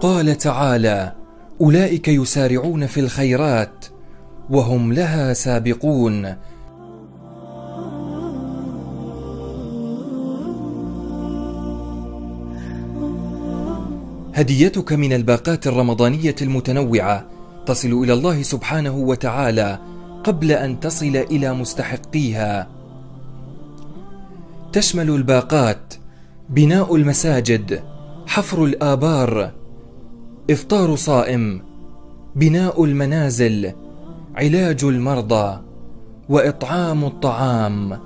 قال تعالى أولئك يسارعون في الخيرات وهم لها سابقون. هديتك من الباقات الرمضانية المتنوعة. تصل إلى الله سبحانه وتعالى قبل أن تصل إلى مستحقيها. تشمل الباقات بناء المساجد حفر الآبار إفطار صائم بناء المنازل علاج المرضى وإطعام الطعام.